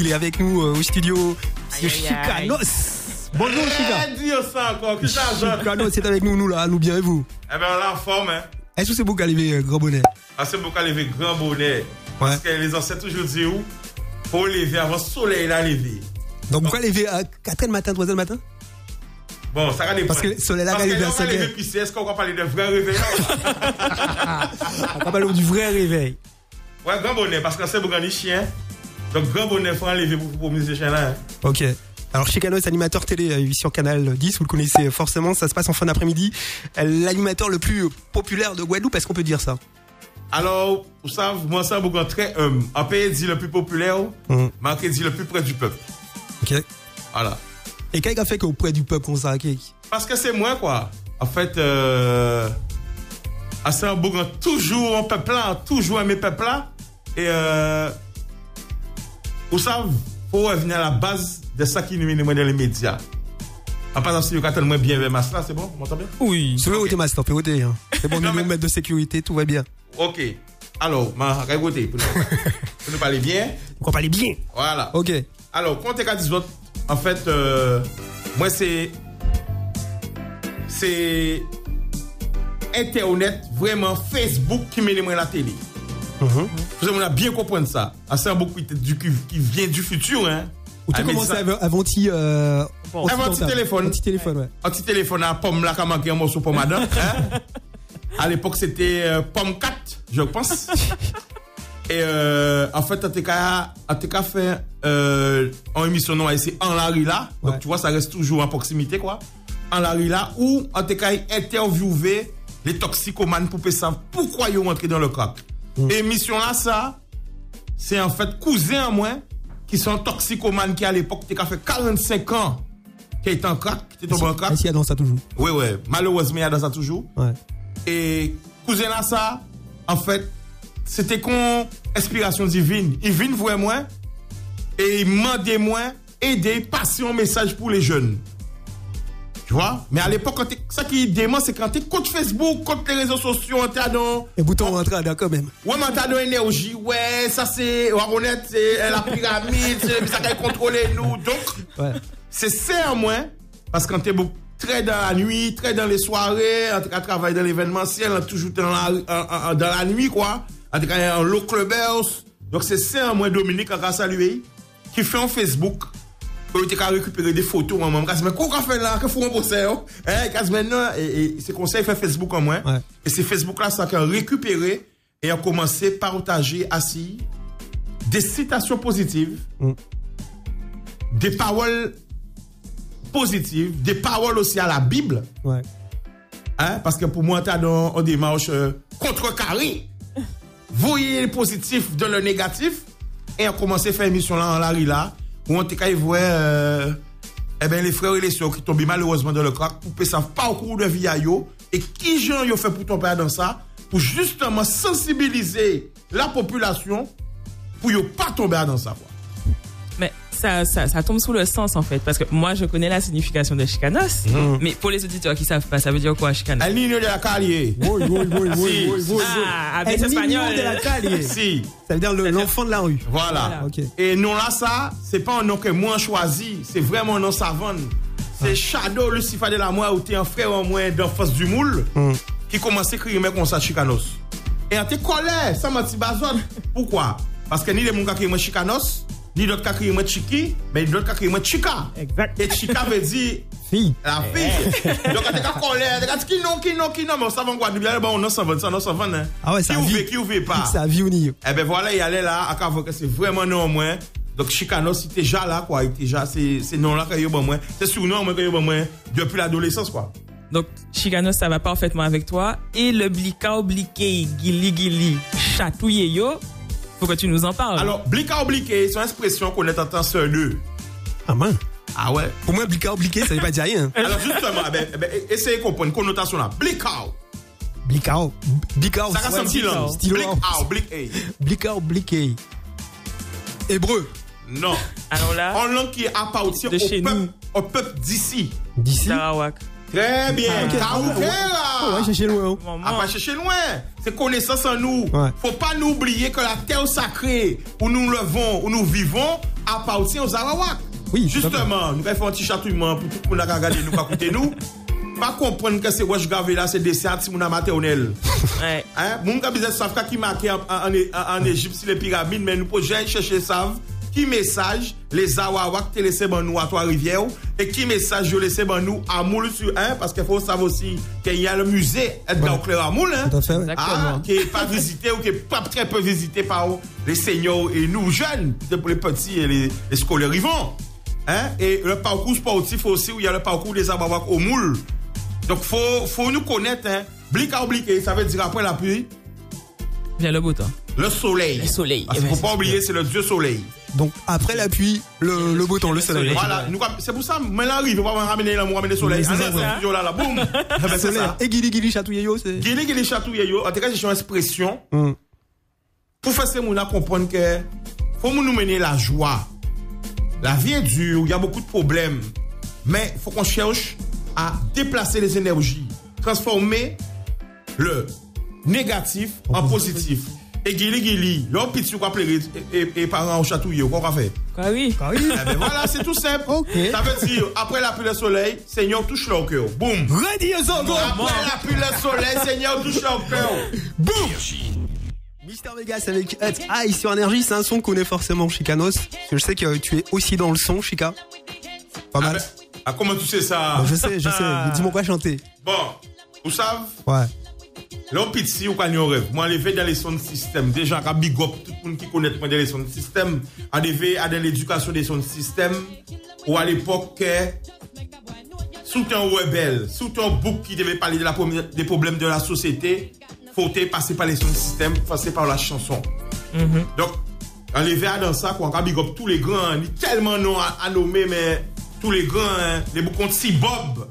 il est avec nous euh, au studio. Aïe. Chicanos. Bonjour Chica. Dis ça encore, que ça, Jean Chicanos c'est avec nous, nous là, nous bien et vous. Eh ben, on l'a en forme, hein. Est-ce que c'est vous qui arrivez, euh, grand bonnet? Ah, c'est beaucoup à lever grand bonnet. Parce que les ancêtres toujours disent où Pour lever avant le soleil là lever. Donc pourquoi lever à 4h du matin, 3h du matin? Bon, ça va dépendre. Parce que le soleil là, il est à on va 5 lever heures. pisser. Est-ce qu'on va parler de vrai réveil On va parler du vrai réveil. Ouais, grand bonnet, parce que c'est pour gagner chien. Donc, grand bonnet, faut enlever pour, pour miser chien là. hein. Ok. Alors Chicanos, animateur télé euh, sur Canal 10, vous le connaissez forcément, ça se passe en fin d'après-midi. L'animateur le plus populaire de Guadeloupe, est-ce qu'on peut dire ça? Alors, vous savez, moi, ça, beaucoup très humble. Pays dit le plus populaire, Mhm. marqué dit le plus près du peuple. Ok. Voilà. Et qu'est-ce qu'a fait qu'auprès du peuple comme ça qu'est- Parce que c'est moi, quoi. En fait, euh, à Saint-Bougan, toujours un peuple là, toujours aimé peuple là. Et, euh, vous savez, faut revenir à la base de ça qui nous mène dans les médias. En passant, si vous tellement bien vers là, c'est bon? Vous m'entendez bien? Oui. Sur le côté master, on peut hein. C'est bon, nous mettre de sécurité, tout va bien. Ok. Alors, ma, écoutez, pour nous, pour parler bien. On parler bien. Voilà. Ok. Alors, quand t'es qu'à 10 autres, en fait, euh, moi, c'est. C'est. Internet, vraiment Facebook qui mène moi la télé. Mhm. Vous savez, on a bien comprendre ça. Ah, C'est un beaucoup qui, du- qui vient du futur, hein. Ou tu Ah, commences ça- avant avant petit euh, Bon. Avant téléphone. Téléphone, ouais. Petit téléphone à pomme là manqué un morceau pomme dedans. Hein? à l'époque, c'était euh, pomme 4, je pense. Et euh, en fait, cas fait euh, en émission non, c'est en Larry là. Donc Ouais. tu vois, ça reste toujours en proximité quoi. En Larry là, où cas interviewer les toxicomanes pour savoir pourquoi ils ont entré dans le crack? Et émission là, ça, c'est en fait cousin à moi qui sont toxicomanes qui à l'époque, t'es fait 45 ans qui est en crack, qui était tombé en crack. Y a dans ça toujours. Oui, oui. Malheureusement, il y a dans ça toujours. Ouais. Et cousin là, ça, en fait, c'était qu'on inspiration divine. Il vient voir moi et il m'a demandé moi aider, passer un message pour les jeunes. Tu vois? Mais à l'époque, ça qui dément, c'est quand tu contre Facebook, contre les réseaux sociaux, t'es dans. Et bouton rentré là quand même. Ouais, mais t'as de l'énergie. Ouais, ça c'est. Reconnaître, c'est la pyramide, c'est ça qui a contrôlé nous. Donc, Ouais. c'est ça en moins, parce que quand t'es très dans la nuit, très dans les soirées, en tout cas travailler dans l'événementiel, toujours dans la, en- en- dans la nuit, quoi. En tout cas, en low clubbers. Donc c'est ça moins, Dominique, en saluer, qui fait un Facebook. Pour tu as récupérer des photos en moins. Mais quoi qu'on fait là? Que faut un procès? Hein? Hein, maintenant, et, c'est comme ça, il fait Facebook en. Ouais. Et c'est Facebook là, ça a récupéré et a commencé par partager assis des citations positives, Mm. des paroles positives, des paroles aussi à la Bible, hein, parce que pour moi, tu dans une démarche euh, contrecarrée. Voyez le positif de le négatif et on commencé à faire une émission là en Où on te voit euh, eh ben, les frères et les sœurs qui tombent malheureusement dans le crack pour ne savent pas au cours de vie à yo, et qui gens yo fait pour tomber dans ça, pour justement sensibiliser la population pour ne pas tomber dans ça. Mais ça, ça, ça tombe sous le sens en fait. Parce que moi, je connais la signification de chicanos. Mhm. Mais pour les auditeurs qui savent pas, ça veut dire quoi, chicanos? El Niño de la Carrière. Oui, oui, oui, oui, oui, oui. Ah, avec El espagnol. Niño de la calle. Si, Ça veut dire le- l'enfant de la rue. voilà. Ok. Et non là, ça, c'est pas un nom que moi choisi, c'est vraiment un nom savane. C'est Shadow Lucifer de la moi, où t'es un frère en moins d'enfance du moule, qui commence à écrire comme ça, Chicanos. Et on te colère, ça m'a dit bazon. Pourquoi? Parce que ni les gens qui écrivent Chicanos, ni d'autres qui écrivent Chiki, mais d'autres qui écrivent Chica. Exact. Et Chica veut dire Fille. la fille. Donc, on te colère, on te dit qui non, qui non, qui non, mais on savait quoi, bien, bon, on savait, ça, on n'en savait, hein. Ah ouais, Qui ça ouvre, vit. qui ouvre pas. Ça vit au nid. Eh ben voilà, il allait là, à que c'est vraiment non moins. Donc Chicanos, il était déjà là, quoi. Il était déjà, c'est, c'est non là qu'il y a bon moins. C'est sur non, moi, qu'il y a bon moins depuis l'adolescence, quoi. Donc, chicanos, ça va parfaitement avec toi. Et le blika obliqué, gili gili, chatouille yo, que tu nous en parles. Alors, blika obliqué, c'est une expression qu'on est en temps seul deux. Ah man. Ah ouais. Pour moi, blika obliqué, ça veut pas dire rien. Alors justement, eh ben, eh ben, essayez de comprendre une connotation là. Blika. Blika. Blika. Ça reste un petit langue. Stylo. Blika, obliqué. Blika obliqué. Hébreu. Non. Alors là, En langue qui appartient De au chez peuple, nous. au peuple d'ici. D'ici. Sarawak. Très bien. Ok. Karaoké, Ouais, là. ouais, chercher loin. Maman. Ah, pas chercher loin. C'est connaissance en nous. Ouais. Faut pas nous oublier que la terre sacrée où nous levons, où nous vivons, appartient aux Arawaks. Oui. Justement, nous faire un petit chatouillement pour tout le monde qui a regardé nous, a écouté nous. Pas comprendre que c'est Wash Gavé là, c'est des si mon maternel. Ouais. Hein? Moun ka bizet savent qui marqué en, Égypte sur les pyramides, mais nous pouvons chercher savent qui message les Awawak te laissé ban nous à Trois-Rivières et qui message yo laissé ban nous à Moule sur un parce qu'il faut savoir aussi qu'il y a le musée Edgar Claire à Moule hein? À. Exactement. Ah, qui est pas visité ou qui est pas très peu visité par les seniors et nous jeunes, les petits et les, les scolaires vivants. Hein? Et le parcours sportif aussi, où il y a le parcours des Abawak au moule. Donc, faut, faut nous connaître, hein? Blic à obliquer, ça veut dire après la pluie, Le beau temps. le soleil. Le soleil. Parce Eh qu'il ben, faut pas c'est oublier, c'est le dieu soleil. Donc après la pluie, le, le beau temps, le soleil. soleil. Voilà. Nous, C'est pour ça, mais là, arrive, on va ramener, ramener le soleil. C'est Ah, ça, là, là, là, boum. Eh ben, c'est ça. Et Gili Gili Chatouille yo, c'est. Guéli, guéli, chatouille, yo. En tout cas, j'ai une expression. Hum. pour faire ces gens comprendre que faut nous mener la joie. La vie est dure, il y a beaucoup de problèmes. Mais il faut qu'on cherche à déplacer les énergies, transformer le négatif en positif. Et Gili Gili, leur petit quoi pleurer et, et, et parents au chatouille, quoi qu'on va faire Quoi, oui. Ah oui. Eh ben voilà, c'est tout simple. Ça veut dire, après la pluie le soleil, Seigneur touche leur cœur. Boum. Radio Zango. Après la pluie le soleil, Seigneur touche leur cœur. Boum. Mister Vegas avec Hut High sur Énergie, c'est un son qu'on connaît forcément Chicanos. Parce que je sais que tu es aussi dans le son, Chica. Pas Ah, mal. ben, ah, comment tu sais ça? Je sais, je sais. Dis-moi quoi chanter. Bon, vous savez, Ouais. L'homme petit ou quand rêve, moi, levé dans les sons système, déjà, quand big up, tout le monde qui connaît moi dans les sons système, à lever à dans l'éducation des sons système, ou à l'époque, que, sous un rebelle, sous un bouc qui devait parler de la, des problèmes de la société, faut passer par les sons système, passer par la chanson. Donc, enlever à dans ça, quoi, quand big up tous les grands, tellement non à, à nommer, mais tous les grands, hein, les boucons de si Bob,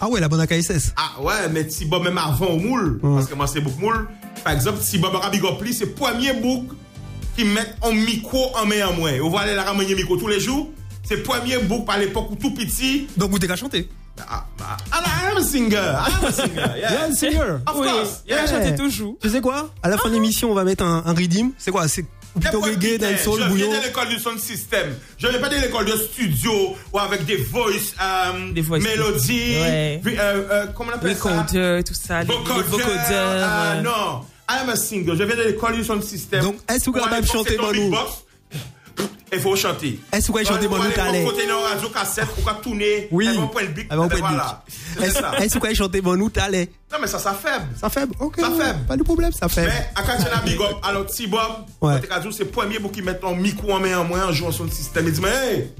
Ah ouais, la bonne AKSS. ah ouais, mais si Bob même avant au moule, parce que moi c'est beaucoup moule. Par exemple, si Bob a big up li, c'est premier book qui met un micro en main en moins. Vous voyez la ramener micro tous les jours. C'est premier book par l'époque où tout petit. Donc vous t'es qu'à chanter. Ah, ah, ah, I am a singer. I am a singer. Yeah. Yeah, singer. Of Oui, course. a Yeah. chanté toujours. Tu sais quoi? À la fin de l'émission, on va mettre un, un redeem. C'est quoi? C'est plutôt reggae, dancehall, Je bouillon. viens de l'école du son système. Je n'ai pas de l'école de studio ou avec des voice, euh, Des voice- mélodies. Ouais. vi- euh, euh, comment on appelle ça? Vocodeur, tout ça. Vocodeur. vocodeurs. Ah, euh, non. I am a singer. Je viens de l'école du son système. Donc, est-ce que vous l'époque, chanter, Manu beatbox? Il faut chanter. Est-ce que vous pouvez chanter Ou à Manu l'époque, Talais Faut tenir un radio cassette pour qu'on tourne. Oui. Avec un point de bic. Un Eh ben de Voilà. C'est Est-ce que vous pouvez chanter bon nous t'allais Non, mais ça, ça faible. Ça faible Ok. Ça faible. Pas de problème, ça faible. Mais à quand as big up, alors si Bob, Ouais. c'est le premier pour qui met ton micro en main en moins en jouant le système. Il dit, mais hey,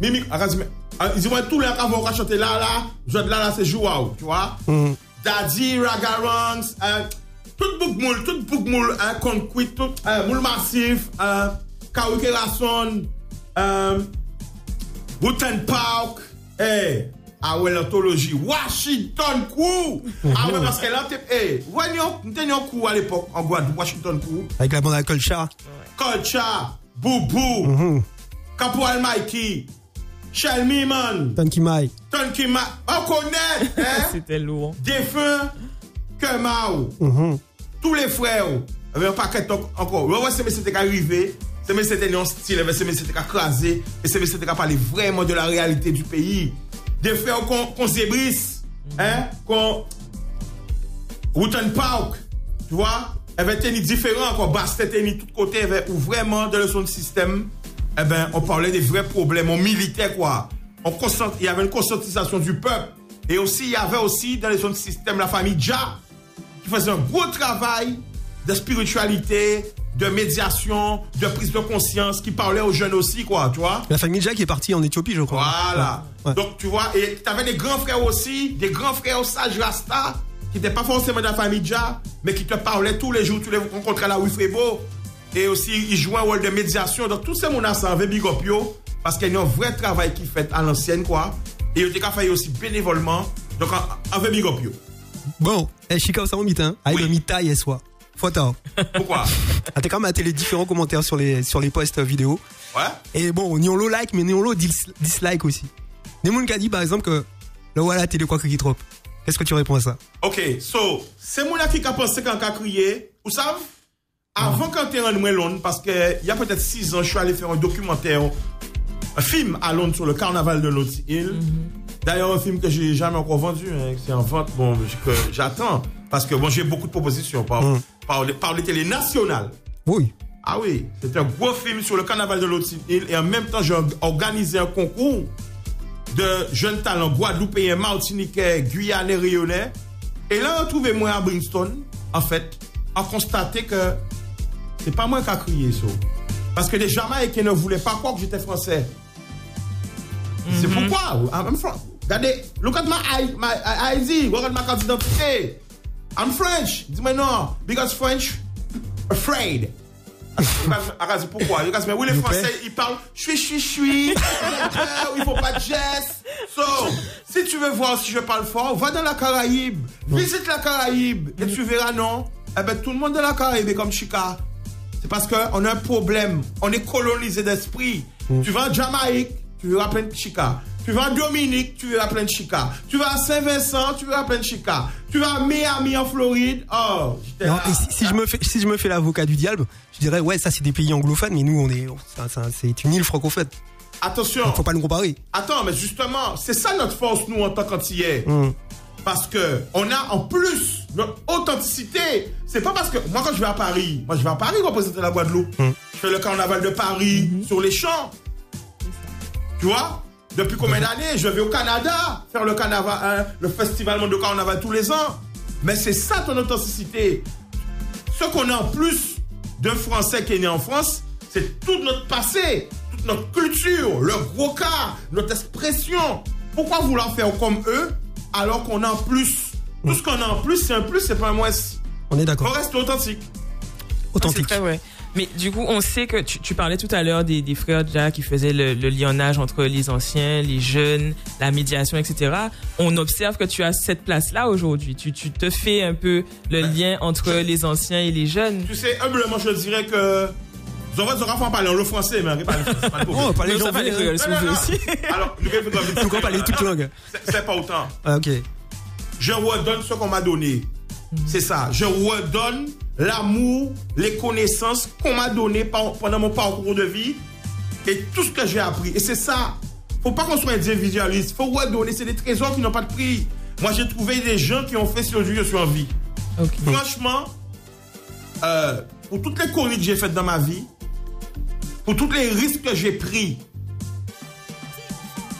Mimi, à ah, il dit, moi, tous les gars vont chanter là, là, je là, là, c'est jouau, tu vois. Mhm. Daddy, Ragarangs, euh, tout book moule, tout book moule, hein, concrete, tout, euh, moule massif, euh, Kawike euh, Wooten Park, eh, ah ouais, l'anthologie, Washington Crew, ah ouais, parce que là, eh, nous tenions coup à l'époque, en Guadeloupe, Washington Crew, Avec la bande à Colcha. Culture, Boubou, Mhm. Caporal Mikey, Shell Man, Tanky Mai. Tonky Ma, on connaît, hein, C'était lourd. défunt, Kemao, Mhm. tous les frères, avec un paquet en- encore. Ouais, ouais, c'est mais c'était arrivé. C'est mais c'était un style, c'est mais c'était crasé. Et c'est mais c'était parler vraiment de la réalité du pays. Des frères qu'on qu'on zébris, hein, qu'on. Wooten Park, tu vois, avait tenu différent, quoi. Bastet tenu tout côté, avait où vraiment dans le son système, eh ben, on parlait des vrais problèmes, on militait, quoi. On conscient- il y avait une conscientisation du peuple. Et aussi, il y avait aussi dans le son système la famille Dja, qui faisait un gros travail de spiritualité, de médiation, de prise de conscience, qui parlait aux jeunes aussi, quoi, tu vois. La famille Jack est partie en Éthiopie, je crois. Voilà. Ouais. Ouais. Donc, tu vois, et tu avais des grands frères aussi, des grands frères sages Rasta, qui n'étaient pas forcément de la famille Dja, mais qui te parlaient tous les jours, tu les rencontrais là où Frébo. Et aussi, ils jouaient un rôle de médiation. Donc, tous ces gens ça avait big up yo, parce qu'il y a un vrai travail qui fait à l'ancienne, quoi. Et ils ont fait aussi bénévolement. Donc, avait big up yo. Bon, eh, Chica, ça va mythe, hein? Aïe, Oui. le mythe taille, et Photo. Pourquoi Ah, t'as quand même maté les différents commentaires sur les, sur les posts vidéo. Ouais Et bon, Niolo like, mais Niolo dis- dislike aussi. Des gens qui a dit, par exemple, que Le voilà, télé quoi qui trop. Qu'est-ce que tu réponds à ça? Ok, so, c'est mon qui a pensé quand a crié, vous savez, avant quand tu es en Londres, parce que il y a peut-être six ans, je suis allé faire un documentaire, un film à Londres sur le carnaval de Notting Hill. D'ailleurs, un film que j'ai jamais encore vendu, hein, c'est en vente, bon, que j'attends, parce que bon, j'ai beaucoup de propositions par, par, les- par les télés nationales. Oui. Ah oui, c'est un gros film sur le carnaval de Notting Hill et en même temps, j'ai organisé un concours de jeunes talents guadeloupéens, martiniquais, guyanais, rayonnais. Et là, on trouvait moi à Brimstone, en fait, à constater que c'est pas moi qui a crié ça. Parce que les Jamaïcains ne voulaient pas croire que j'étais français. C'est pourquoi? I'm from. Regardez, look at my, ID, regarde ma carte d'identité. I'm French. Dis-moi non, because French, afraid. Arrête, pourquoi? Mais oui, les Français, ils parlent chui, chui, chui. Il faut pas de geste. So, si tu veux voir si je parle fort, va dans la Caraïbe. Visite la Caraïbe. Et tu verras, non? Eh ben, tout le monde de la Caraïbe est comme Chica. C'est parce qu'on a un problème. On est colonisé d'esprit. Tu vas en Jamaïque, tu verras plein de Chica. Tu vas en Dominique, tu verras plein de Chica. Tu vas à Saint-Vincent, tu verras plein de Chica. Tu vas à Miami en Floride. Oh, j'étais Non, et si, si je me fais, si je me fais l'avocat du diable, je dirais, ouais, ça c'est des pays anglophones, mais nous, on est, c'est une île francophone. Attention. Faut pas nous comparer. Attends, mais justement, c'est ça notre force, nous, en tant qu'antillais. Parce que on a en plus notre authenticité. C'est pas parce que moi, quand je vais à Paris, moi, je vais à Paris représenter la Guadeloupe. Je fais le carnaval de Paris sur les champs. Tu vois? Depuis combien d'années Je vais au Canada faire le carnaval, hein, le festival de carnaval tous les ans? Mais c'est ça ton authenticité. Ce qu'on a en plus d'un Français qui est né en France, c'est tout notre passé, toute notre culture, leur gros cas, notre expression. Pourquoi vouloir faire comme eux alors qu'on a en plus? Tout ce qu'on a en plus, c'est un plus, c'est pas un moins. On est On d'accord. reste authentique. C'est Authentique. très vrai. Mais du coup, on sait que tu, tu parlais tout à l'heure des, des frères Jack qui faisaient le, le lionnage entre les anciens, les jeunes, la médiation, etc. On observe que tu as cette place-là aujourd'hui. Tu, tu te fais un peu le lien entre les anciens et les jeunes. Tu sais, humblement, je dirais que. Zora, Zora, faut en parler en le français, mais pas le français, pas le Oh, les veulent, créoles, hein. si vous voulez aussi. Alors, nous devons nous Pourquoi parler toutes langues C'est- C'est pas autant. Ah, ok. Je redonne ce qu'on m'a donné. C'est ça. Je redonne l'amour, les connaissances qu'on m'a donné pendant mon parcours de vie et tout ce que j'ai appris. Et c'est ça. Faut pas qu'on soit individualiste. Faut redonner. C'est des trésors qui n'ont pas de prix. Moi, j'ai trouvé des gens qui ont fait ce aujourd'hui, je suis en vie. Franchement, euh, pour toutes les conneries que j'ai faites dans ma vie, pour tous les risques que j'ai pris,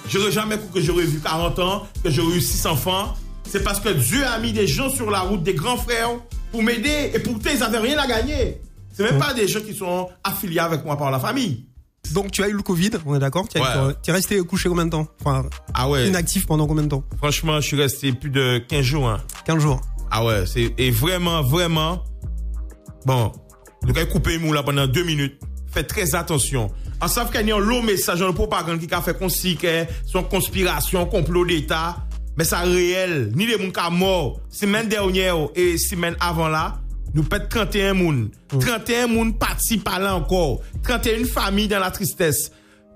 j'aurais jamais cru que j'aurais vu 40 ans, que j'aurais eu 6 enfants. C'est parce que Dieu a mis des gens sur la route, des grands frères, pour m'aider. Et pourtant, ils n'avaient rien à gagner. C'est même pas des gens qui sont affiliés avec moi par la famille. Donc tu as eu le Covid, on est d'accord? Tu Ouais. es resté couché combien de temps? Enfin, Ah ouais. inactif pendant combien de temps? Franchement, je suis resté plus de 15 jours. hein. 15 jours. Ah ouais, c'est et vraiment, vraiment. Bon, nous allons couper mou là pendant deux minutes. Faites très attention. En savent qu'il y a un long message en propagande qui a fait qu'on si que son conspiration, complot d'État. Mais ça réel. Ni les gens qui morts. Semaine dernière et semaine avant là, nous pète 31 moun. 31 moun partis par là encore. 31 familles dans la tristesse.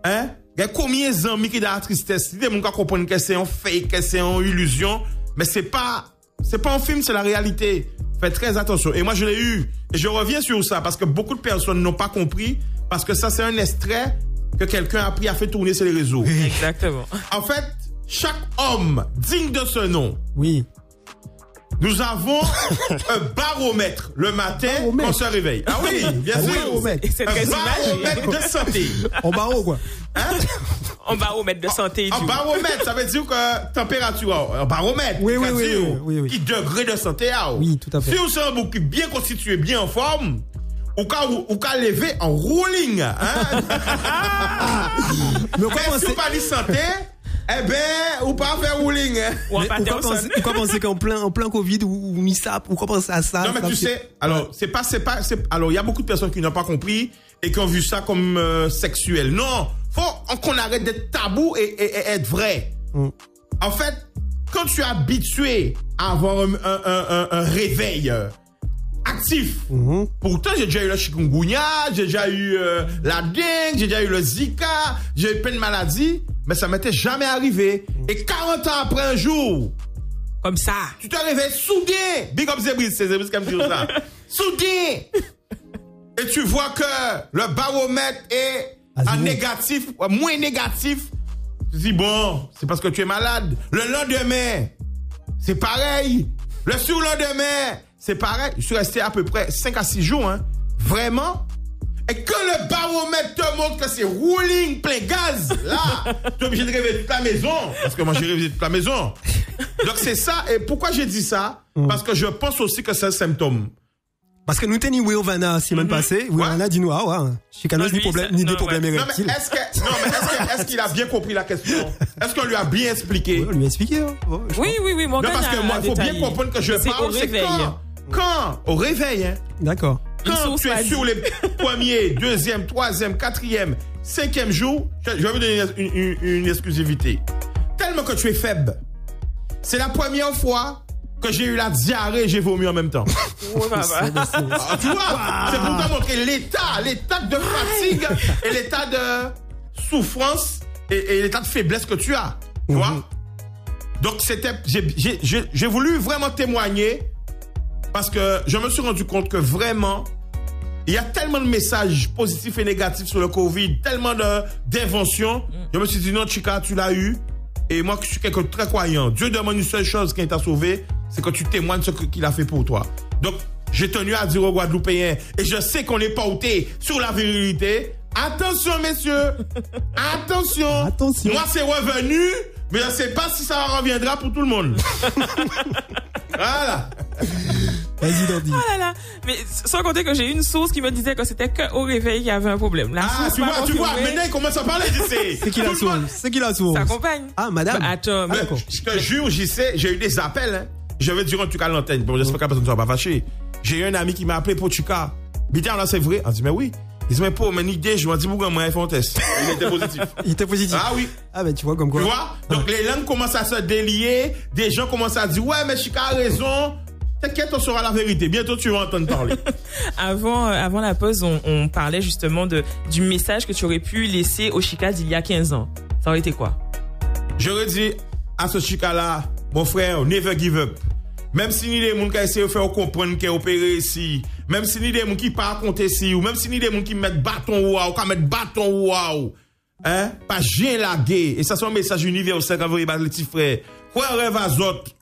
Hein? Il y a combien d'amis qui dans la tristesse? Il y a des gens qui comprennent que c'est un fake, que c'est une illusion. Mais c'est pas, c'est pas un film, c'est la réalité. Faites très attention. Et moi, je l'ai eu. Et je reviens sur ça parce que beaucoup de personnes n'ont pas compris. Parce que ça, c'est un extrait que quelqu'un a pris, a fait tourner sur les réseaux. Exactement. En fait, chaque homme digne de ce nom, Oui. nous avons un baromètre le matin quand on se réveille. Ah oui, bien Ah sûr. baromètre. Un baromètre de santé. En barreau, quoi. En baromètre de santé tout. baromètre, ça veut dire que température, un baromètre. Oui, oui, oui, oui, oui, oui. Qui degré de santé a. Oui, tout à fait. Si vous êtes un bouc bien constitué, bien en forme, ou qu'à ou qu'à lever en rolling, hein? Mais on Mais si vous parlez santé, eh ben, ou pas faire rolling. hein. Ou Patterson. penser, qu'en plein, en plein Covid ou, ou MISAP, pourquoi penser à ça? Non, mais ça tu sais, alors, c'est pas, c'est pas, c'est, alors, il y a beaucoup de personnes qui n'ont pas compris et qui ont vu ça comme euh, sexuel. Non, faut qu'on arrête d'être tabou et, et- et être vrai. Mm. En fait, quand tu es habitué à avoir un, un- un- un- un réveil euh, actif, Mhm. pourtant j'ai déjà eu le chikungunya, j'ai déjà eu euh, la dengue, j'ai déjà eu le zika, j'ai eu plein de maladies, mais ça m'était jamais arrivé. Et 40 ans après un jour, Comme ça. tu te réveilles soudain. Big up Zebris, c'est Zebris qui me dit ça. soudain. Et tu vois que le baromètre est en négatif, moins négatif. Tu dis, bon, c'est parce que tu es malade. Le lendemain, c'est pareil. Le surlendemain, c'est pareil. Je suis resté à peu près 5 à 6 jours, hein. Vraiment. Et que le baromètre te montre que c'est rolling plein gaz, là, tu es obligé de réveiller toute la maison. Parce que moi, j'ai réveillé toute la maison. Donc, c'est ça. Et pourquoi j'ai dit ça? Parce que je pense aussi que c'est un symptôme. Parce que nous tenons Will Vanna semaine passée. Will Mhm. Ouais. Vanna dit nous, ah ouais, chicanos ni problème, ni des non, problèmes ouais. Non, mais érectiles. est-ce qu'il a bien compris la question? Est-ce qu'on lui a bien expliqué? On lui a expliqué. hein. Je Oui, oui, oui, Morgan Non, parce que a- moi, il faut bien comprendre que je parle, au c'est réveil. Quand? Au réveil, hein? D'accord. Quand tu es sur les premiers, deuxième, troisième, quatrième, cinquième jour, je, je vais vous donner une, une- une exclusivité. Tellement que tu es faible. C'est la première fois que j'ai eu la diarrhée et j'ai vomi en même temps. Ouais, papa. Ah, tu vois, c'est pour te montrer l'état, l'état de fatigue et l'état de souffrance et, et l'état de faiblesse que tu as. Tu vois? Donc c'était, j'ai- j'ai j'ai- j'ai voulu vraiment témoigner parce que je me suis rendu compte que vraiment, il y a tellement de messages positifs et négatifs sur le Covid, tellement de d'inventions. Je me suis dit non, Chica, tu l'as eu. Et moi, je suis quelqu'un de très croyant. Dieu demande une seule chose qui t'a sauvé, c'est que tu témoignes ce qu'il a fait pour toi. Donc, j'ai tenu à dire aux Guadeloupéens, et je sais qu'on est pauté sur la virilité. Attention, messieurs! Attention! Attention. Moi, c'est revenu, mais je ne sais pas si ça reviendra pour tout le monde. voilà. Vas-y, Dandy. Oh là là. Mais sans compter que j'ai eu une source qui me disait que c'était qu'au réveil qu'il y avait un problème. La Ah, tu vois, tu vois, maintenant il commence à parler, je sais. C'est qui la source C'est qui la source Ça accompagne. Ah, madame. Bah, attends, Ah, mais-. Je te jure, j'y sais, j'ai eu des appels. Hein. Je vais dire en tout cas l'antenne. Bon, j'espère que la personne ne sera pas fâchée. J'ai eu un ami qui m'a appelé pour Tuka. Bitin, là, c'est vrai. On dit, mais oui. Il dit, mais pour, mais une idée, je ai dit, pourquoi moi, il fait un test? Il était positif. Il était positif. ah oui. Ah, ben tu vois comme quoi. Tu vois? Donc, les langues commencent à se délier. Des gens commencent à dire, ouais, mais Chika a raison. T'inquiète, on saura la vérité. Bientôt, tu vas entendre parler. Avant, euh, avant la pause, on, on parlait justement de, du message que tu aurais pu laisser au Chica d'il y a 15 ans. Ça aurait été quoi? J'aurais dit à ce chica-là, mon frère, never give up. Même si ni des gens qui essaient de faire comprendre qu'il est opéré ici, même si ni des gens qui pas raconter ici, ou même si ni des gens qui mettent bâton ou ou qui mettent bâton ou ou, hein, pas rien laguer. Et ça, c'est un message universel vous regardez les petits frères. Quoi rêve à autres?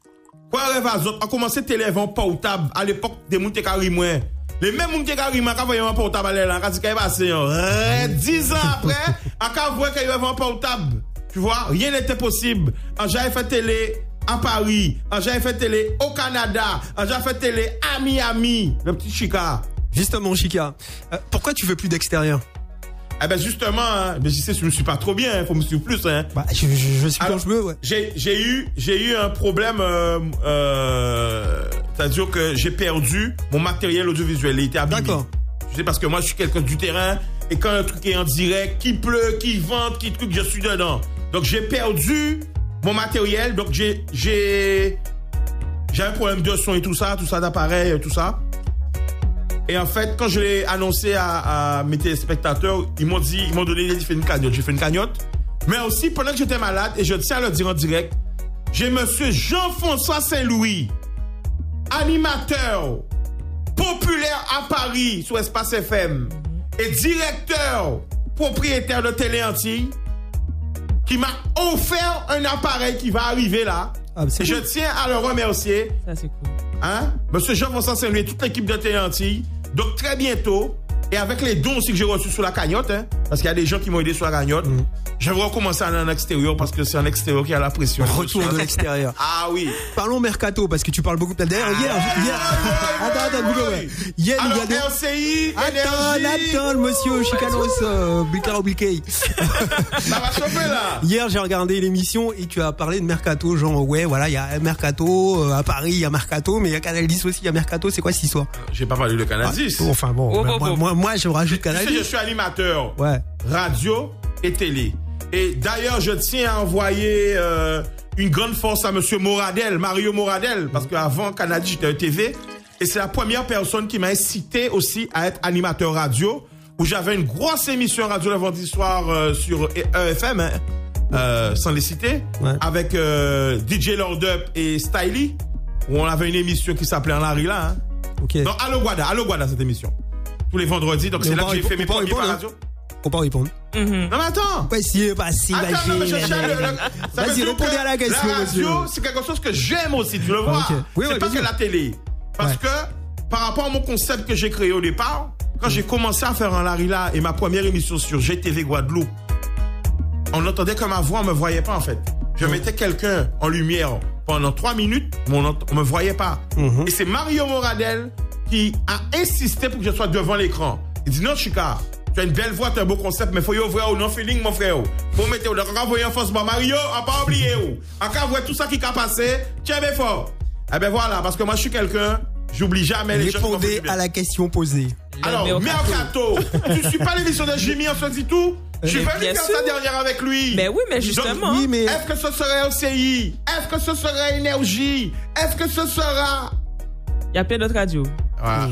Quoi rêve à autres? On commencé à téléphone portable à l'époque des gens qui étaient moins. Les mêmes gens qui étaient carrément, quand voyaient un portable à l'air, quand ils passé, hein, dix ans après, à quand voient qu'il y avait un portable. Tu vois, rien n'était possible. En j'avais fait télé à Paris, en j'avais fait télé au Canada, en j'avais fait télé à Miami, le petit Chica. Justement, Chica, euh, pourquoi tu veux plus d'extérieur? Eh ben justement, hein, mais je sais, je me suis pas trop bien, il faut me suivre plus. Hein. Bah, je, je, je suis Alors, bleue, ouais. J'ai j'ai eu j'ai eu un problème, euh, euh, c'est-à-dire que j'ai perdu mon matériel audiovisuel, il était abîmé. D'accord. Tu sais parce que moi je suis quelqu'un du terrain et quand un truc est en direct, qui pleut, qui vente, qui truc, je suis dedans. Donc j'ai perdu mon matériel, donc j'ai j'ai j'ai un problème de son et tout ça, tout ça d'appareil, tout ça. Et en fait, quand je l'ai annoncé à, à mes téléspectateurs, ils m'ont dit, ils m'ont donné, une cagnotte. J'ai fait une cagnotte. Mais aussi, pendant que j'étais malade, et je tiens à le dire en direct, j'ai monsieur Jean-François Saint-Louis, animateur, populaire à Paris, sur Espace FM, et directeur, propriétaire de Télé Antilles, qui m'a offert un appareil qui va arriver là. Ah, Et je cool. tiens à le remercier. Ça, c'est cool. Hein? Monsieur Jean-François Saint-Louis et toute l'équipe de Télé Antilles. Donc, très bientôt, et avec les dons aussi que j'ai reçus sur la cagnotte, hein, parce qu'il y a des gens qui m'ont aidé sur la cagnotte, je vais recommencer à aller en extérieur parce que c'est en extérieur qui a la pression. Retour de l'extérieur. Ah oui. Parlons mercato parce que tu parles beaucoup. D'ailleurs, hier, hier, attends, attends, Bouga, ouais. hier, nous Alors, regardons- RCI, Attends, énergie. attends, le monsieur Chicanos, euh, Bilkei. Ça va chauffer là. Hier, j'ai regardé l'émission et tu as parlé de mercato, genre ouais, voilà, il y a un mercato euh, à Paris, il y a mercato, mais il y a Canal 10 aussi, il y a mercato. C'est quoi cette histoire? J'ai pas parlé de Canal 10. Bon, Enfin bon, Oh, oh, moi, oh. moi, moi, je rajoute Canal sais, je 10. suis animateur. Ouais. radio et télé. Et d'ailleurs, je tiens à envoyer euh, une grande force à Monsieur Moradel, Mario Moradel, parce qu'avant Canadi, j'étais TV. Et c'est la première personne qui m'a incité aussi à être animateur radio, où j'avais une grosse émission radio le vendredi soir euh, sur EFM. hein. euh, sans les citer, Ouais. avec DJ Lord Up et Styly, où on avait une émission qui s'appelait En Larry là. Hein. Non, Allo Guada, Allo Guada cette émission. Tous les vendredis, donc c'est là que j'ai fait mes premiers hein. Faut pas répondre. Mhm. Non mais attends Ouais, si, pas si, Vas-y, répondez à la question, La radio, monsieur. c'est quelque chose que j'aime aussi, tu le vois. Oui, c'est oui, pas que la télé. Parce Ouais. que, par rapport à mon concept que j'ai créé au départ, quand j'ai commencé à faire un Larila et ma première émission sur GTV Guadeloupe, on entendait que ma voix, on me voyait pas en fait. Je mettais quelqu'un en lumière pendant trois minutes, mais on, ent- on me voyait pas. Mhm. Et c'est Mario Moradel qui a insisté pour que je sois devant l'écran. Il dit non, Chica, tu as une belle voix, tu as un beau concept, mais faut y ouvrir au non-feeling, mon frère. Faut mettre au donc on va en force, bah, Mario, on pas oublié. On va voir tout ça qui a passé, tiens, bien fort. Eh ben voilà, parce que moi, je suis quelqu'un, j'oublie jamais les choses. Répondez à la question posée. Alors, mercato. Tu suis pas l'émission de Jimmy en se dit tout Je venu bien faire ça dernière avec lui. Mais oui, mais Donc, justement. Oui, mais Est-ce que ce serait OCI Est-ce que ce serait Énergie Est-ce que ce sera... Il y a plein d'autres radios. Voilà.